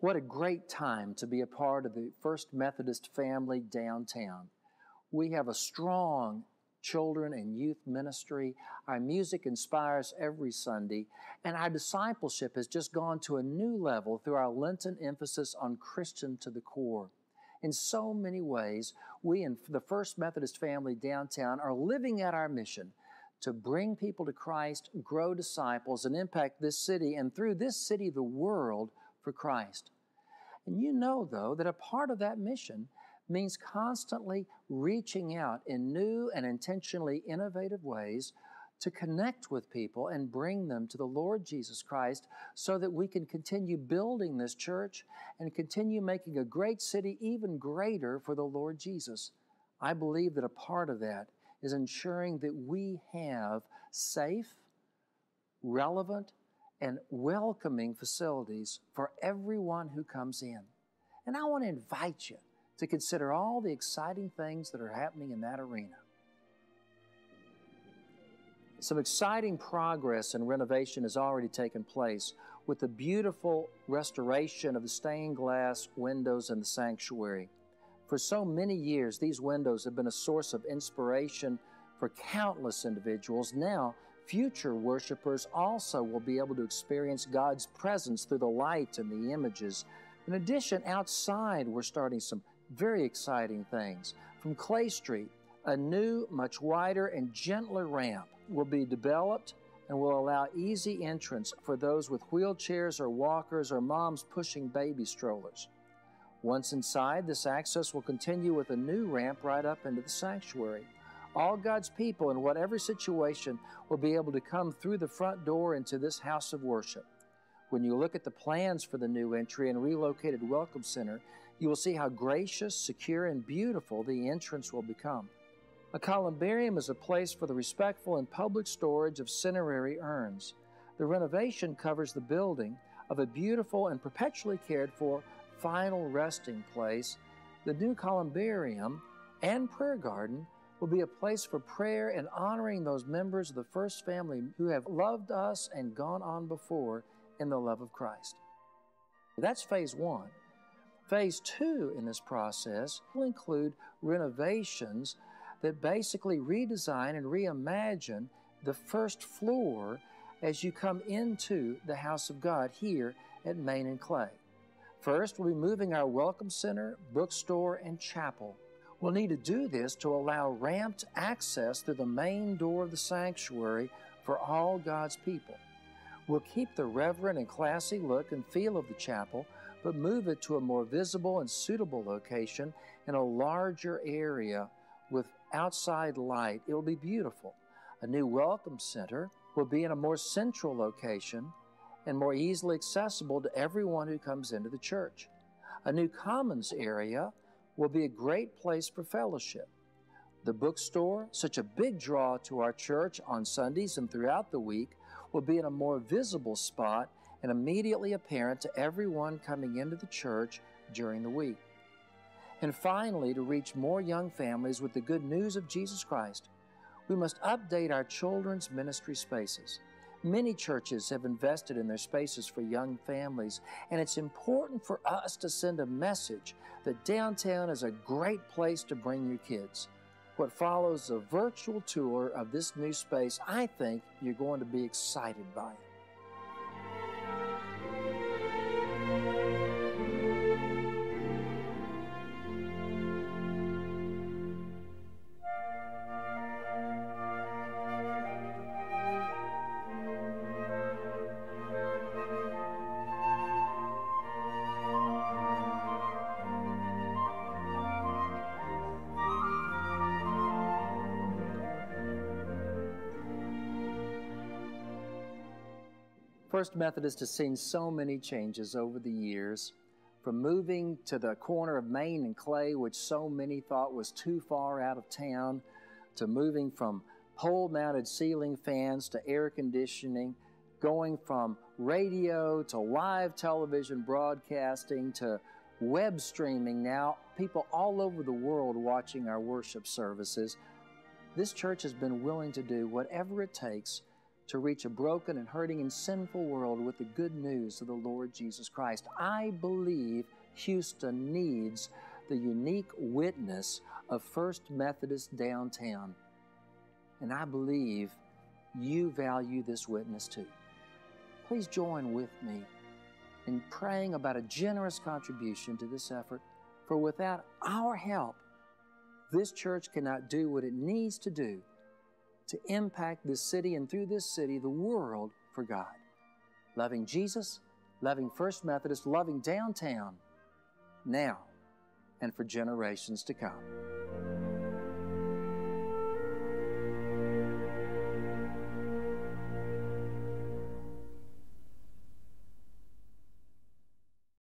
What a great time to be a part of the First Methodist family downtown. We have a strong children and youth ministry. Our music inspires every Sunday, and our discipleship has just gone to a new level through our Lenten emphasis on Christian to the core. In so many ways, we in the First Methodist family downtown are living out our mission to bring people to Christ, grow disciples, and impact this city, and through this city, the world for Christ. And you know, though, that a part of that mission means constantly reaching out in new and intentionally innovative ways to connect with people and bring them to the Lord Jesus Christ so that we can continue building this church and continue making a great city even greater for the Lord Jesus. I believe that a part of that is ensuring that we have safe, relevant, and welcoming facilities for everyone who comes in. And I want to invite you to consider all the exciting things that are happening in that arena. Some exciting progress and renovation has already taken place with the beautiful restoration of the stained glass windows in the sanctuary. For so many years, these windows have been a source of inspiration for countless individuals. Now, future worshipers also will be able to experience God's presence through the light and the images. In addition, outside, we're starting some very exciting things. From Clay Street, a new, much wider, and gentler ramp will be developed and will allow easy entrance for those with wheelchairs or walkers or moms pushing baby strollers. Once inside, this access will continue with a new ramp right up into the sanctuary. All God's people, in whatever situation, will be able to come through the front door into this house of worship. When you look at the plans for the new entry and relocated Welcome Center, you will see how gracious, secure, and beautiful the entrance will become. A columbarium is a place for the respectful and public storage of cinerary urns. The renovation covers the building of a beautiful and perpetually cared for final resting place. The new columbarium and prayer garden will be a place for prayer and honoring those members of the first family who have loved us and gone on before in the love of Christ. That's phase one. Phase two in this process will include renovations that basically redesign and reimagine the first floor as you come into the house of God here at Main and Clay. First, we'll be moving our Welcome Center, bookstore, and chapel. We'll need to do this to allow ramped access through the main door of the sanctuary for all God's people. We'll keep the reverent and classy look and feel of the chapel, but move it to a more visible and suitable location in a larger area with outside light. It will be beautiful. A new welcome center will be in a more central location and more easily accessible to everyone who comes into the church. A new commons area will be a great place for fellowship. The bookstore, such a big draw to our church on Sundays and throughout the week, will be in a more visible spot and immediately apparent to everyone coming into the church during the week. And finally, to reach more young families with the good news of Jesus Christ, we must update our children's ministry spaces. Many churches have invested in their spaces for young families, and it's important for us to send a message that downtown is a great place to bring your kids. What follows a virtual tour of this new space, I think you're going to be excited by it. First Methodist has seen so many changes over the years, from moving to the corner of Main and Clay, which so many thought was too far out of town, to moving from pole mounted ceiling fans to air conditioning, going from radio to live television broadcasting to web streaming now, people all over the world watching our worship services. This church has been willing to do whatever it takes to reach a broken and hurting and sinful world with the good news of the Lord Jesus Christ. I believe Houston needs the unique witness of First Methodist downtown. And I believe you value this witness too. Please join with me in praying about a generous contribution to this effort, for without our help, this church cannot do what it needs to do to impact this city and through this city, the world for God. Loving Jesus, loving First Methodist, loving downtown, now and for generations to come.